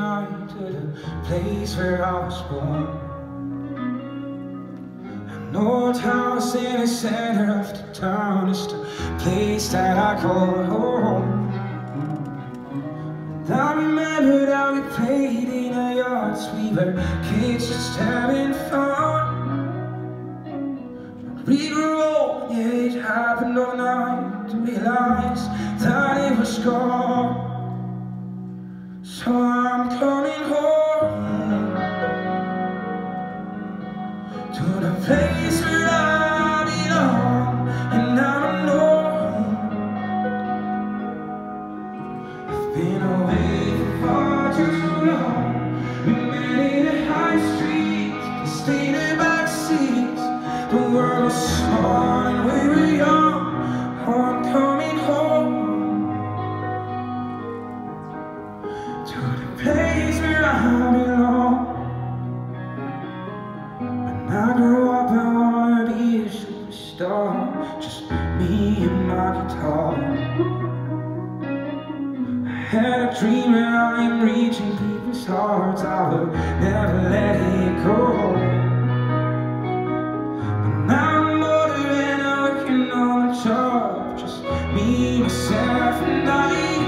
to the place where I was born. An old house in the center of the town is the place that I call home. I remember how we played in the yards, we were kids just having fun. We grew I'm coming home to the place where I belong, and I don't know I've been away for far too long. We met in the high streets, stayed in back seats. The world was small and we I grew up, I wanna be a superstar, just me and my guitar. I had a dream and I am reaching people's hearts, I will never let it go. But now I'm older and I'm working on the job, just me, myself, and. I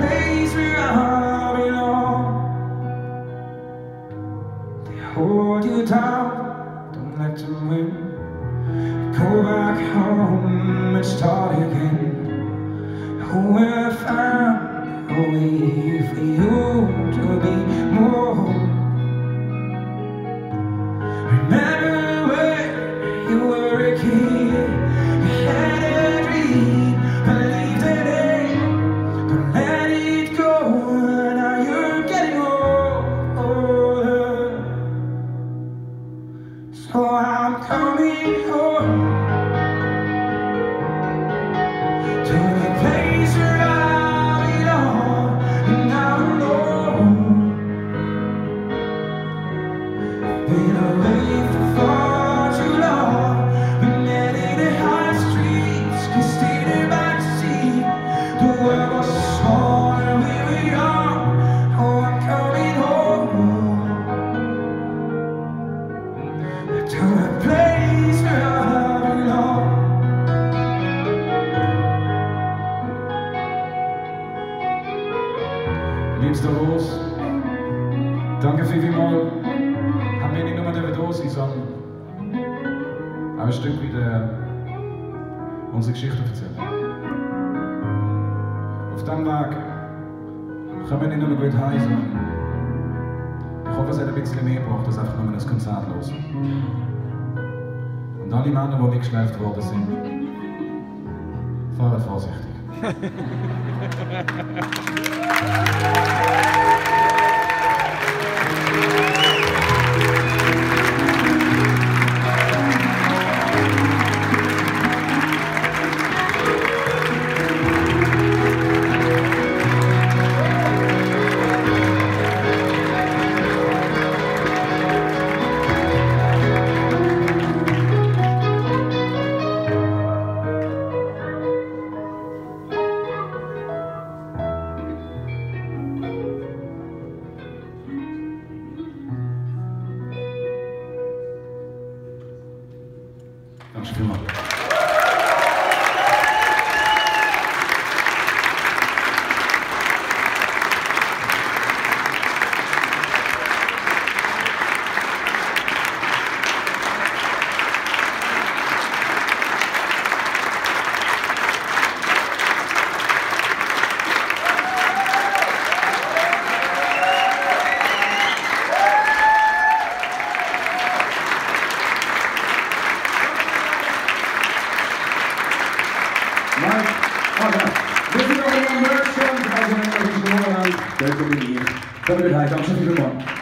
place where I belong. They hold you down, don't let them win. Go back home and start again. Liebste Ros, danke vielmals. Haben wir nicht nur da sein, sondern auch ein Stück wieder unsere Geschichte erzählen. Auf diesem Weg kommen wir nicht nur gut heim, ich hoffe, es hat ein bisschen mehr gebracht, als einfach nur ein Konzert los. Und alle Männer, die weggeschleift worden sind, fahren vorsichtig. Thank you. Vamos que. 来，好的，有请各位演员上台进行正式的表演。各位台长，出席的各位。